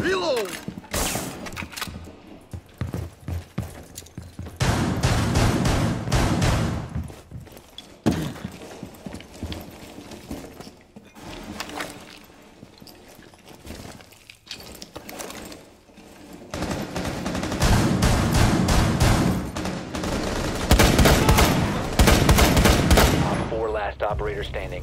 Reload! 4 last operator standing.